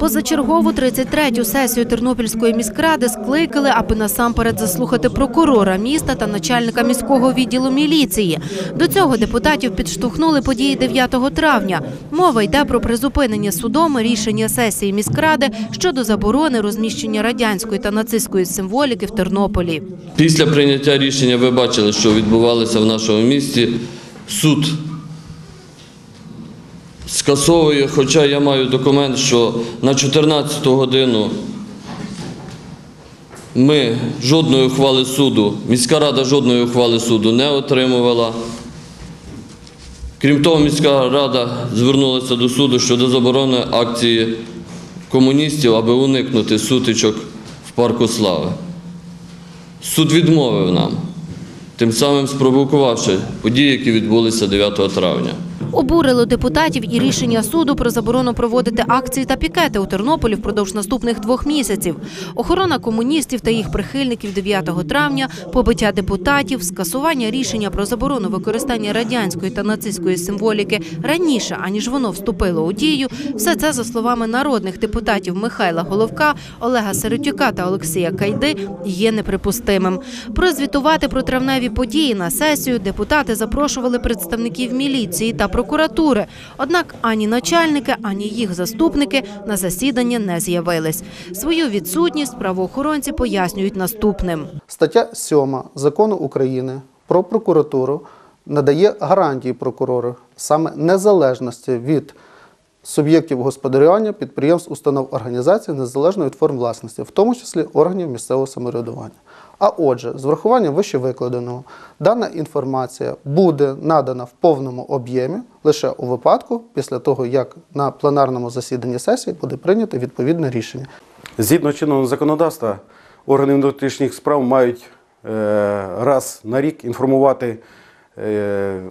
Позачергову 33-ю сесію Тернопільської міськради скликали, аби насамперед заслухати прокурора міста та начальника міського відділу міліції. До цього депутатів підштовхнули події 9 травня. Мова йде про призупинення судом рішення сесії міськради щодо заборони розміщення радянської та нацистської символіки в Тернополі. Після прийняття рішення ви бачили, що відбувалося в нашому місті. Суд скасовує, хоча я маю документ, що на 14 годину ми жодної ухвали суду, міська рада жодної ухвали суду не отримувала. Крім того, міська рада звернулася до суду щодо заборони акції комуністів, аби уникнути сутичок в парку слави. Суд відмовив нам, тим самим спровокувавши події, які відбулися 9 травня. Обурило депутатів і рішення суду про заборону проводити акції та пікети у Тернополі впродовж наступних двох місяців. Охорона комуністів та їх прихильників 9 травня, побиття депутатів, скасування рішення про заборону використання радянської та нацистської символіки раніше, аніж воно вступило у дію. Все це за словами народних депутатів Михайла Головка, Олега Середюка та Олексія Кайди є неприпустимим. Прозвітувати про травневі події на сесію депутати запрошували представників міліції та прокуратури. Однак ані начальники, ані їх заступники на засідання не з'явились. Свою відсутність правоохоронці пояснюють наступним. Стаття 7 закону України про прокуратуру надає гарантії прокурору саме незалежності від суб'єктів господарювання, підприємств, установ організацій незалежно від форм власності, в тому числі органів місцевого самоврядування. А отже, з врахуванням вище викладеного, дана інформація буде надана в повному об'ємі лише у випадку після того, як на пленарному засіданні сесії буде прийнято відповідне рішення. Згідно чинного законодавства, органи внутрішніх справ мають е, раз на рік інформувати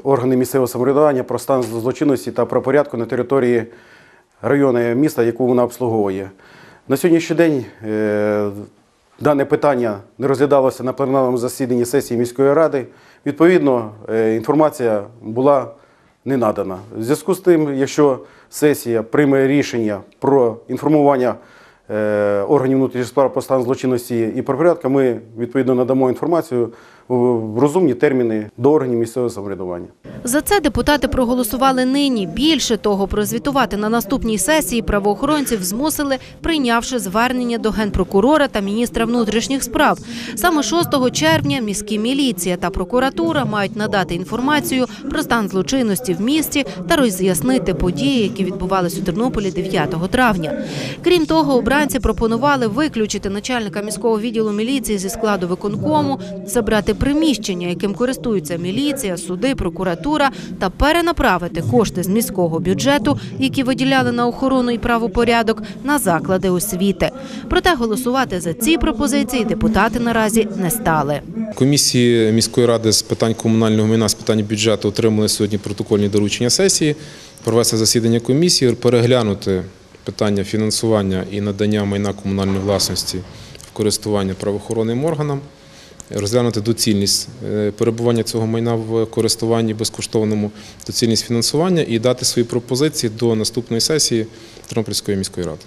органи місцевого самоврядування про стан злочинності та про порядку на території району міста, яку вона обслуговує. На сьогоднішній день е, дане питання не розглядалося на пленарному засіданні сесії міської ради. Відповідно, е, інформація була не надана. В зв'язку з тим, якщо сесія прийме рішення про інформування е, органів внутрішніх справ про стан злочинності і про порядку, ми відповідно надамо інформацію в розумні терміни до органів місцевого самоврядування. За це депутати проголосували нині. Більше того, прозвітувати на наступній сесії правоохоронців змусили, прийнявши звернення до генпрокурора та міністра внутрішніх справ. Саме 6 червня міські міліція та прокуратура мають надати інформацію про стан злочинності в місті та роз'яснити події, які відбувались у Тернополі 9 травня. Крім того, обранці пропонували виключити начальника міського відділу міліції зі складу виконкому, забрати приміщення, яким користуються міліція, суди, прокуратура, та перенаправити кошти з міського бюджету, які виділяли на охорону і правопорядок, на заклади освіти. Проте голосувати за ці пропозиції депутати наразі не стали. Комісії міської ради з питань комунального майна, з питань бюджету отримали сьогодні протокольні доручення сесії, провести засідання комісії, переглянути питання фінансування і надання майна комунальної власності в користування правоохоронним органам, розглянути доцільність е, перебування цього майна в користуванні безкоштовному, доцільність фінансування і дати свої пропозиції до наступної сесії Тернопільської міської ради.